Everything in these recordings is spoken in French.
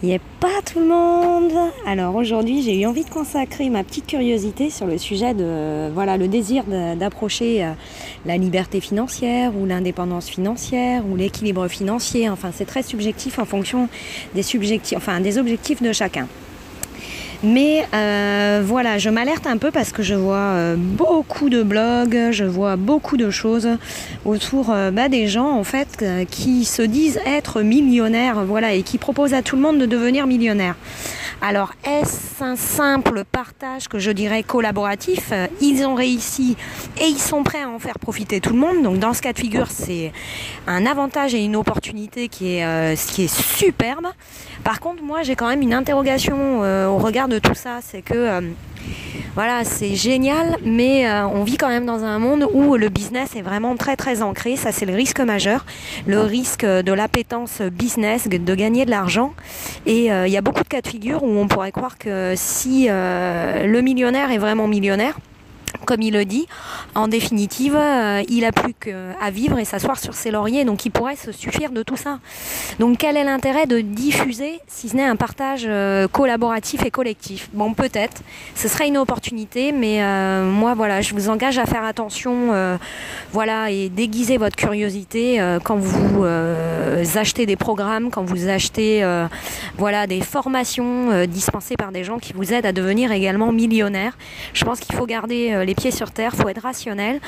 Il a pas tout le monde. Alors aujourd'hui, j'ai eu envie de consacrer ma petite curiosité sur le sujet de voilà le désir d'approcher euh, la liberté financière ou l'indépendance financière ou l'équilibre financier. Enfin, c'est très subjectif en fonction des subjectifs, enfin des objectifs de chacun. Mais euh, voilà, je m'alerte un peu parce que je vois euh, beaucoup de blogs, je vois beaucoup de choses autour euh, bah, des gens en fait qui se disent être millionnaires, voilà, et qui proposent à tout le monde de devenir millionnaire. Alors, est-ce un simple partage que je dirais collaboratif? Ils ont réussi et ils sont prêts à en faire profiter tout le monde. Donc, dans ce cas de figure, c'est un avantage et une opportunité qui est, est superbe. Par contre, moi, j'ai quand même une interrogation au regard de tout ça, c'est que euh, voilà, c'est génial, mais euh, on vit quand même dans un monde où le business est vraiment très très ancré. Ça, c'est le risque majeur, le risque de l'appétence business, de gagner de l'argent. Et euh, il y a beaucoup de cas de figure où on pourrait croire que si le millionnaire est vraiment millionnaire, comme il le dit, en définitive, euh, il a plus qu'à vivre et s'asseoir sur ses lauriers, donc il pourrait se suffire de tout ça. Donc quel est l'intérêt de diffuser, si ce n'est un partage euh, collaboratif et collectif? Bon, peut-être, ce serait une opportunité, mais euh, moi, voilà, je vous engage à faire attention, voilà, et déguiser votre curiosité quand vous achetez des programmes, quand vous achetez, voilà, des formations dispensées par des gens qui vous aident à devenir également millionnaire. Je pense qu'il faut garder les pieds sur terre, faut être rationnel.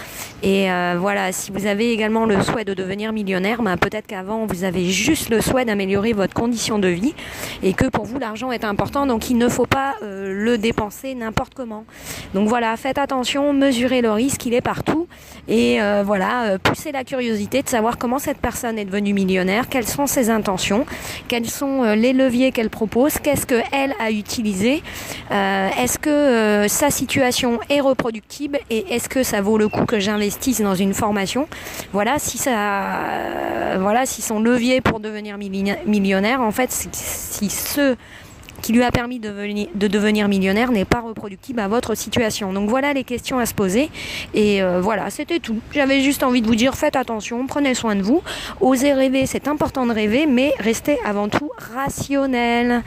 Et euh, voilà, si vous avez également le souhait de devenir millionnaire, ben, peut-être qu'avant vous avez juste le souhait d'améliorer votre condition de vie et que pour vous l'argent est important, donc il ne faut pas euh, le dépenser n'importe comment. Donc voilà, faites attention, mesurez le risque, il est partout. Et euh, voilà, poussez la curiosité de savoir comment cette personne est devenue millionnaire, quelles sont ses intentions, quels sont les leviers qu'elle propose, qu'est-ce qu'elle a utilisé, est-ce que sa situation est reproductible? Et est-ce que ça vaut le coup que j'investisse dans une formation? Voilà, si ça, voilà, si son levier pour devenir millionnaire, en fait, si ce qui lui a permis de, de devenir millionnaire n'est pas reproductible à votre situation. Donc voilà les questions à se poser. Et euh, voilà, c'était tout. J'avais juste envie de vous dire, faites attention, prenez soin de vous. Osez rêver, c'est important de rêver, mais restez avant tout rationnel.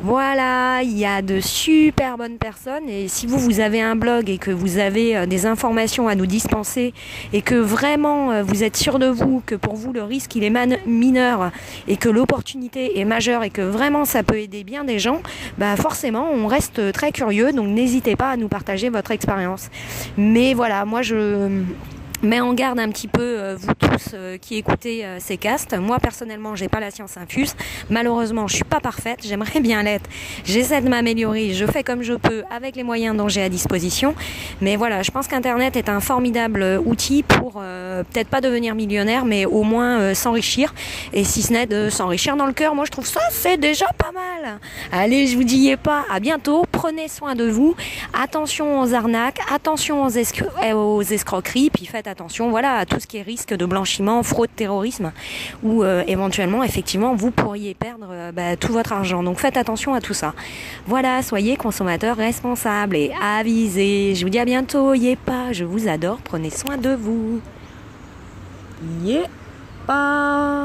Voilà, il y a de super bonnes personnes. Et si vous, vous avez un blog et que vous avez euh, des informations à nous dispenser et que vraiment euh, vous êtes sûr de vous, que pour vous le risque il est mineur et que l'opportunité est majeure et que vraiment ça peut aider bien des gens, bah forcément on reste très curieux, donc n'hésitez pas à nous partager votre expérience. Mais voilà, moi je mets en garde un petit peu euh, vous tous euh, qui écoutez euh, ces castes. Moi personnellement, j'ai pas la science infuse. Malheureusement, je suis pas parfaite. J'aimerais bien l'être. J'essaie de m'améliorer. Je fais comme je peux avec les moyens dont j'ai à disposition. Mais voilà, je pense qu'Internet est un formidable outil pour peut-être pas devenir millionnaire, mais au moins s'enrichir. Et si ce n'est de s'enrichir dans le cœur, moi je trouve ça c'est déjà pas mal. Allez, je vous dis pas. À bientôt. Prenez soin de vous. Attention aux arnaques. Attention aux, aux escroqueries. Puis faites attention voilà, à tout ce qui est risque de blanchiment, fraude, terrorisme, ou euh, éventuellement, effectivement, vous pourriez perdre euh, bah, tout votre argent. Donc faites attention à tout ça. Voilà, soyez consommateurs responsables et avisés. Je vous dis à bientôt. Yé pas, je vous adore. Prenez soin de vous. Yé pas.